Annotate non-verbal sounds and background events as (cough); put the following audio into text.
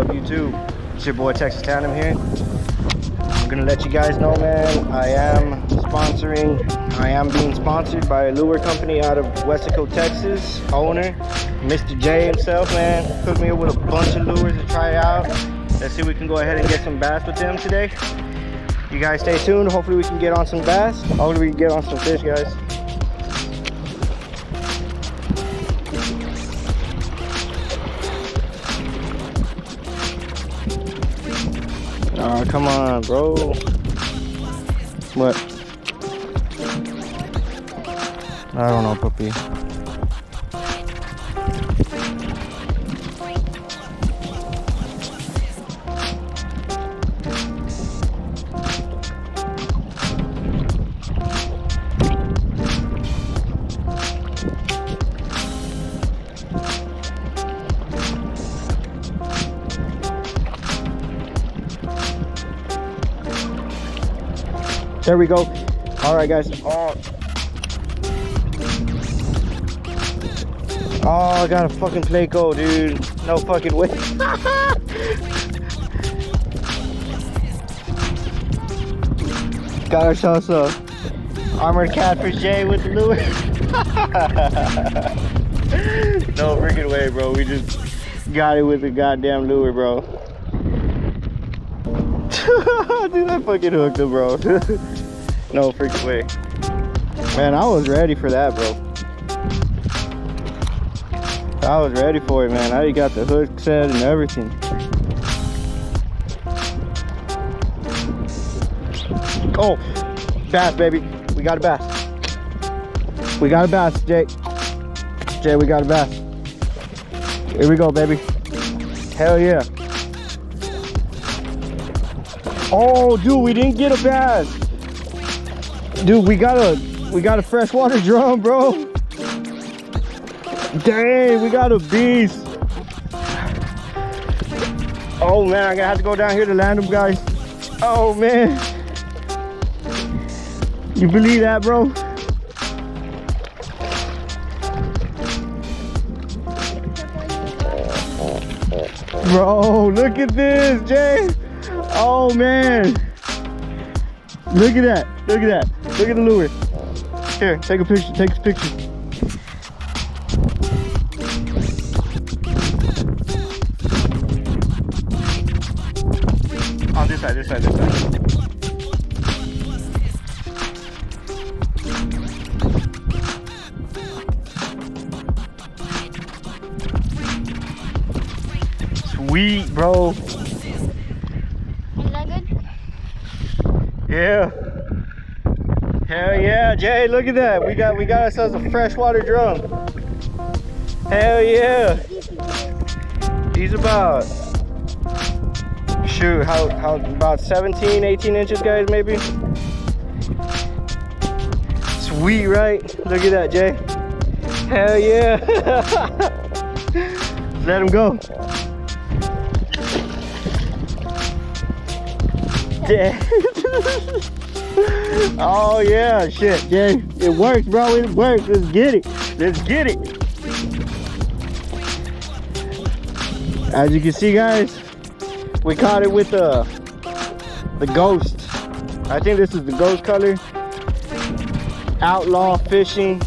YouTube, it's your boy Texas Tandem here. I'm gonna let you guys know, man. I am sponsoring. I am being sponsored by a lure company out of Weslaco, Texas. Owner, Mr. J himself, man, hooked me up with a bunch of lures to try out. Let's see if we can go ahead and get some bass with him today. You guys stay tuned. Hopefully we can get on some bass. Hopefully we can get on some fish, guys. Come on, bro. What? I don't know, puppy. There we go. All right, guys. Oh. Oh, I got a fucking pleco, dude. No fucking way. (laughs) got ourselves a armored catfish J with the lure. (laughs) no freaking way, bro. We just got it with the goddamn lure, bro. Dude, I fucking hooked him, bro. (laughs) no freaking way. Man, I was ready for that, bro. I was ready for it, man. I got the hook set and everything. Oh, bass, baby. We got a bass. We got a bass, Jay. Jay, we got a bass. Here we go, baby. Hell yeah. Oh, dude, we didn't get a bass. Dude, we got a we got a freshwater (laughs) drum, bro. Dang, we got a beast. Oh man, I'm gonna have to go down here to land them, guys. Oh man. You believe that, bro? Bro, look at this, Jay. Oh man. Look at that. Look at that. Look at the lure. Here, take a picture. Take a picture. On this side, this side, this side. Sweet, bro. Is that good? Yeah. Hell yeah, Jay, look at that. We got we got ourselves a freshwater drum. Hell yeah. He's about shoot, how how about 17, 18 inches guys maybe? Sweet, right? Look at that, Jay. Hell yeah. (laughs) Let him go. Yeah. (laughs) (laughs) oh yeah, shit, Jay. It works, bro. It works. Let's get it. Let's get it. As you can see, guys, we caught it with the the ghost. I think this is the ghost color. Outlaw fishing.